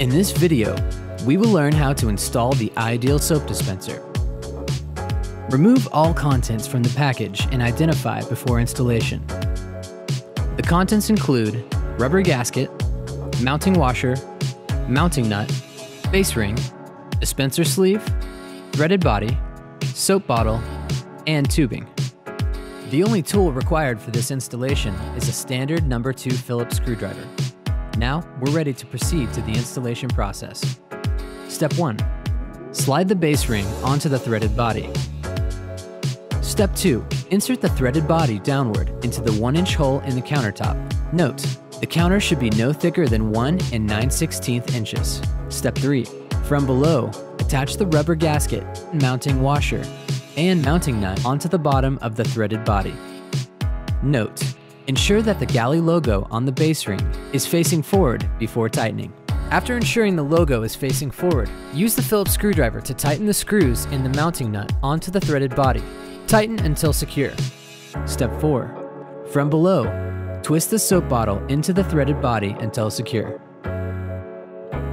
In this video, we will learn how to install the Ideal Soap Dispenser. Remove all contents from the package and identify before installation. The contents include rubber gasket, mounting washer, mounting nut, base ring, dispenser sleeve, threaded body, soap bottle, and tubing. The only tool required for this installation is a standard number 2 Phillips screwdriver. Now, we're ready to proceed to the installation process. Step 1. Slide the base ring onto the threaded body. Step 2. Insert the threaded body downward into the 1 inch hole in the countertop. Note, the counter should be no thicker than 1 and 9 16 inches. Step 3. From below, attach the rubber gasket, mounting washer, and mounting nut onto the bottom of the threaded body. Note, ensure that the galley logo on the base ring is facing forward before tightening. After ensuring the logo is facing forward, use the Phillips screwdriver to tighten the screws in the mounting nut onto the threaded body. Tighten until secure. Step 4. From below, twist the soap bottle into the threaded body until secure.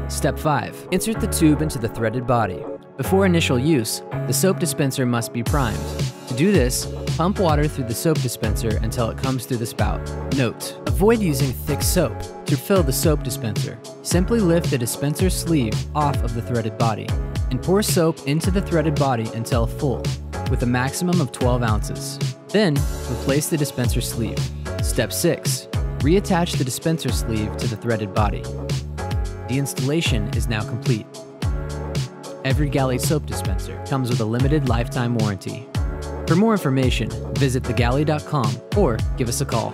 Step 5. Insert the tube into the threaded body. Before initial use, the soap dispenser must be primed. To do this, pump water through the soap dispenser until it comes through the spout. Note, avoid using thick soap to fill the soap dispenser. Simply lift the dispenser sleeve off of the threaded body and pour soap into the threaded body until full, with a maximum of 12 ounces. Then, replace the dispenser sleeve. Step 6. Reattach the dispenser sleeve to the threaded body. The installation is now complete. Every Galley soap dispenser comes with a limited lifetime warranty. For more information, visit thegalley.com or give us a call.